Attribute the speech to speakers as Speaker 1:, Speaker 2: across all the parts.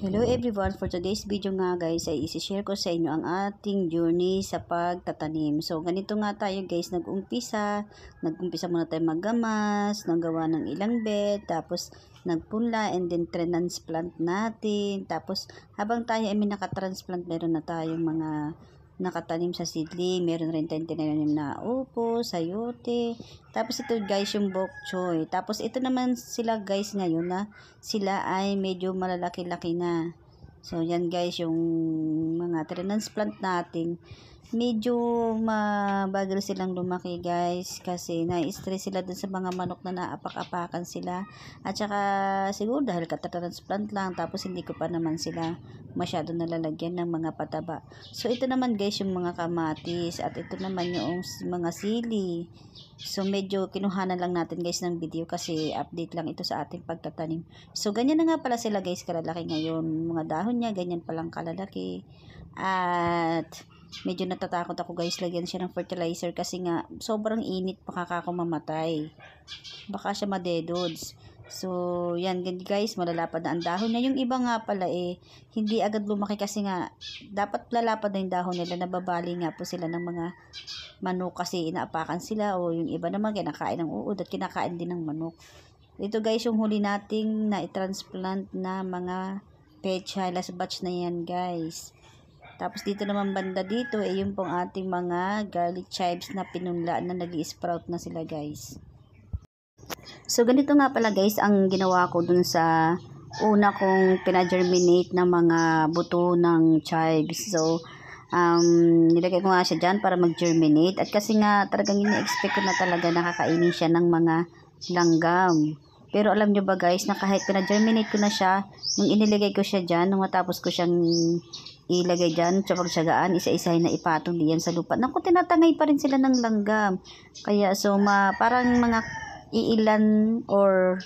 Speaker 1: Hello everyone! For today's video nga guys ay isi-share ko sa inyo ang ating journey sa pagtatanim. So ganito nga tayo guys nag-umpisa. Nag-umpisa muna tayo maggamas, nanggawa ng ilang bed, tapos nagpunla and then transplant natin. Tapos habang tayo ay may nakatransplant meron na tayong mga nakatanim sa seedling. Meron rin tayong tinanim na upo, sayote. Tapos ito guys yung bok choy. Tapos ito naman sila guys ngayon na sila ay medyo malalaki-laki na. So yan guys yung mga transplant natin medyo mabagal silang lumaki guys kasi na-stress sila dun sa mga manok na naapak-apakan sila. At saka siguro dahil katatransplant lang tapos hindi ko pa naman sila masyado nalalagyan ng mga pataba. So ito naman guys yung mga kamatis at ito naman yung mga sili. So medyo kinuhanan lang natin guys ng video kasi update lang ito sa ating pagtatanim. So ganyan na nga pala sila guys kalalaki ngayon. Mga dahon niya ganyan palang kalalaki. At medyo natatakot ako guys. Lagyan siya ng fertilizer kasi nga sobrang init baka ako mamatay. Baka siya madedods. So yan guys malalapad na ang dahon niya. Yung iba nga pala eh hindi agad lumaki kasi nga dapat lalapad na yung dahon nila. Nababali nga po sila ng mga manok kasi inaapakan sila o yung iba naman kinakain ng uod at kinakain din ng manok. Ito guys yung huli nating na i-transplant na mga pecha last batch na yan guys tapos dito naman banda dito, eh yung pong ating mga garlic chives na pinunla na nag sprout na sila guys. So ganito nga pala guys ang ginawa ko dun sa una kong pina-germinate ng mga buto ng chives. So um, nilagay ko nga siya dyan para mag-germinate. At kasi nga talagang ini-expect ko na talaga nakakainin siya ng mga langgam. Pero alam nyo ba guys, na kahit pina-germinate ko na siya, nung inilagay ko siya dyan, nung matapos ko siyang ilagay dyan sa pagsagaan, isa-isahin na ipatong diyan sa lupa. Naku, tinatangay pa rin sila ng langgam. Kaya so, ma, parang mga iilan or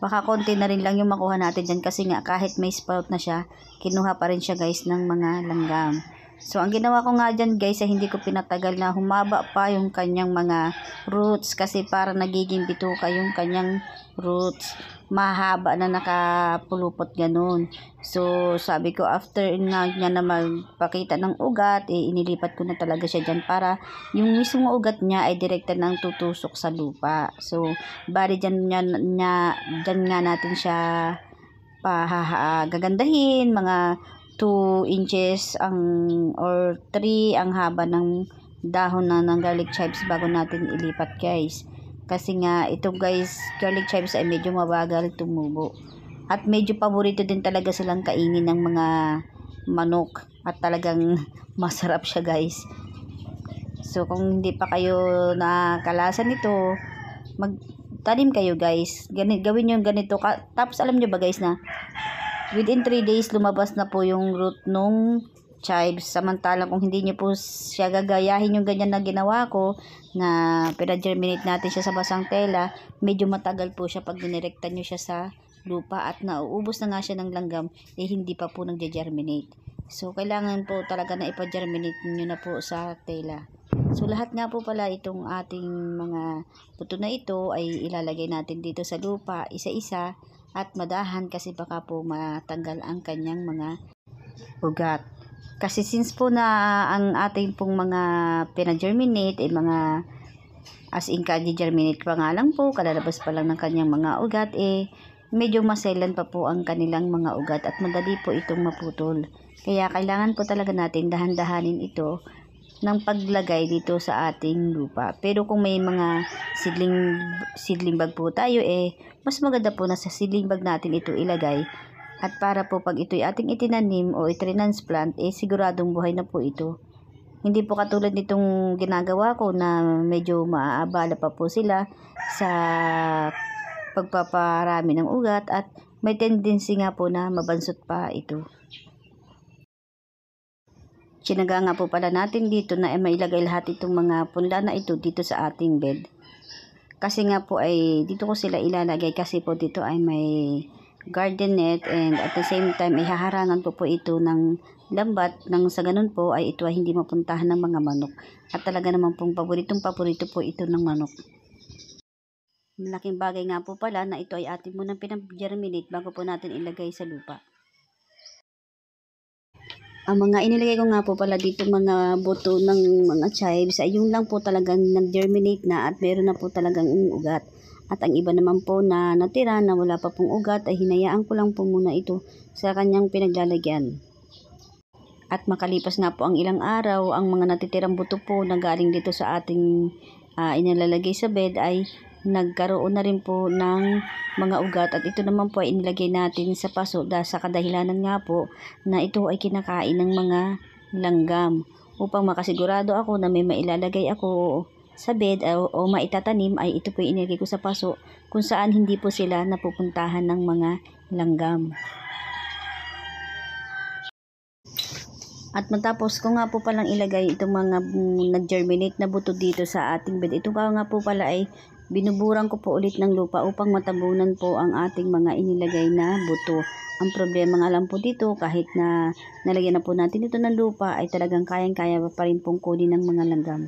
Speaker 1: baka konti na rin lang yung makuha natin dyan kasi nga kahit may sprout na siya, kinuha pa rin siya guys ng mga langgam. So, ang ginawa ko nga dyan guys, ay hindi ko pinatagal na humaba pa yung kanyang mga roots kasi para nagiging bituka yung kanyang roots mahaba na nakapulupot ganun. So, sabi ko, after nga niya na magpakita ng ugat, eh, inilipat ko na talaga siya dyan para yung mismong ugat niya ay direkta nang tutusok sa lupa. So, bali dyan, niya, niya, dyan nga natin siya pa gagandahin, mga 2 inches ang or 3 ang haba ng dahon na ng garlic chives bago natin ilipat guys. Kasi nga, ito guys, garlic chives ay medyo mabagal tumubo. At medyo paborito din talaga silang kainin ng mga manok. At talagang masarap siya guys. So, kung hindi pa kayo nakalasan nito, magtanim kayo guys. Ganit, gawin nyo ganito. Tapos alam nyo ba guys na within 3 days lumabas na po yung root nung chives. Samantalang kung hindi nyo po siya gagayahin yung ganyan na ginawa ko, na pina-germinate natin siya sa basang tela, medyo matagal po siya pag dinirekta nyo siya sa lupa at nauubos na nga siya ng langgam, eh hindi pa po nagja-germinate. So, kailangan po talaga na ipa-germinate nyo na po sa tela. So, lahat nga po pala itong ating mga puto na ito ay ilalagay natin dito sa lupa, isa-isa, at madahan kasi baka po matanggal ang kanyang mga ugat. Kasi since po na ang ating pong mga pina-germinate ay mga as in ka-germinate pa nga lang po, kalalabas pa lang ng kanyang mga ugat, eh medyo maselan pa po ang kanilang mga ugat at madali po itong maputol. Kaya kailangan po talaga natin dahan-dahanin ito ng paglagay dito sa ating lupa. Pero kung may mga seedling, seedling bag po tayo, eh, mas maganda po na sa seedling bag natin ito ilagay at para po pag ito'y ating itinanim o itransplant, eh siguradong buhay na po ito. Hindi po katulad nitong ginagawa ko na medyo maaabala pa po sila sa pagpaparami ng ugat at may tendency nga po na mabansot pa ito. Sinaga nga po pala natin dito na eh, mailagay lahat itong mga punla na ito dito sa ating bed. Kasi nga po ay dito ko sila ilalagay kasi po dito ay may garden net and at the same time ay haharangan po po ito ng lambat. Nang sa ganun po ay ito ay hindi mapuntahan ng mga manok. At talaga naman pong paboritong paborito po ito ng manok. Malaking bagay nga po pala na ito ay atin munang pinag-germinate bago po natin ilagay sa lupa Ang mga inilagay ko nga po pala dito mga buto ng mga chives ay yung lang po talagang nag-germinate na at meron na po talagang ugat. At ang iba naman po na natira na wala pa pong ugat ay hinayaan ko lang po muna ito sa kanyang pinaglalagyan. At makalipas nga po ang ilang araw, ang mga natitirang buto po na galing dito sa ating uh, inalalagay sa bed ay nagkaroon na rin po ng mga ugat at ito naman po ay inilagay natin sa paso dahil sa kadahilanan nga po na ito ay kinakain ng mga langgam upang makasigurado ako na may mailalagay ako sa bed o, o maitatanim ay ito po inilagay ko sa paso kung saan hindi po sila napupuntahan ng mga langgam. At matapos ko nga po palang ilagay itong mga mm, nag-germinate na buto dito sa ating bed. Ito nga po pala ay binuburang ko po ulit ng lupa upang matabunan po ang ating mga inilagay na buto. Ang problema nga lang po dito kahit na nalagyan na po natin ito ng lupa ay talagang kayang-kaya pa rin pong kunin ng mga langgam.